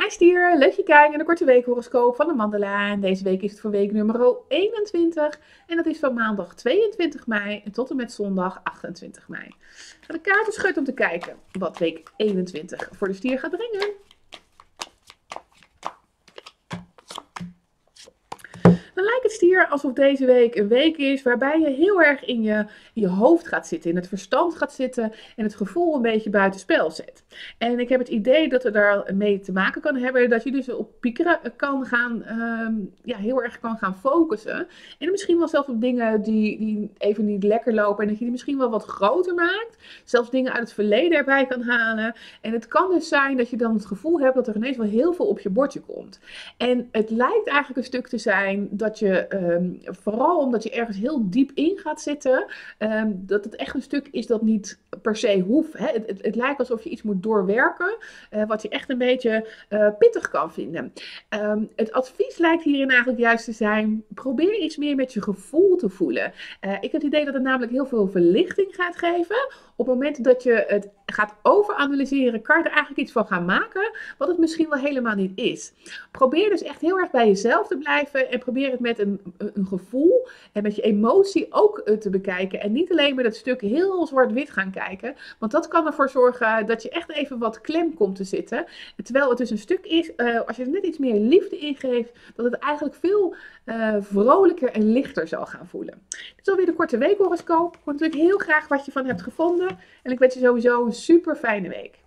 Hi stier, leuk je kijken naar de korte weekhoroscoop van de Mandela. En deze week is het voor week nummer 21 en dat is van maandag 22 mei tot en met zondag 28 mei. Ga de kaarten schudden om te kijken wat week 21 voor de stier gaat brengen. Lijkt het stier alsof deze week een week is waarbij je heel erg in je, je hoofd gaat zitten, in het verstand gaat zitten en het gevoel een beetje buitenspel zet. En ik heb het idee dat er daar mee te maken kan hebben dat je dus op piekeren kan gaan, ehm, ja, heel erg kan gaan focussen. En misschien wel zelfs op dingen die, die even niet lekker lopen en dat je die misschien wel wat groter maakt. Zelfs dingen uit het verleden erbij kan halen. En het kan dus zijn dat je dan het gevoel hebt dat er ineens wel heel veel op je bordje komt. En het lijkt eigenlijk een stuk te zijn dat dat je, ehm, vooral omdat je ergens heel diep in gaat zitten, um, dat het echt een stuk is dat niet per se hoeft. Hè? Het, het, lijkt alsof je iets moet doorwerken, uh, wat je echt een beetje uh, pittig kan vinden. Um, het advies lijkt hierin eigenlijk juist te zijn, probeer iets meer met je gevoel te voelen. Uh, ik heb het idee dat het namelijk heel veel verlichting gaat geven. Op het moment dat je het gaat overanalyseren, kan je er eigenlijk iets van gaan maken, wat het misschien wel helemaal niet is. Probeer dus echt heel erg bij jezelf te blijven en probeer het met een, een gevoel en met je emotie ook eh, te bekijken. En niet alleen met het stuk heel zwart-wit gaan kijken, want dat kan ervoor zorgen dat je echt even wat klem komt te zitten. Terwijl het dus een stuk is, uh, als je er net iets meer liefde in geeft, dat het eigenlijk veel uh, vrolijker en lichter zal gaan voelen. Dit is alweer de korte weekhoroscoop. Ik hoor natuurlijk heel graag wat je van hebt gevonden. En ik wens je sowieso een super fijne week.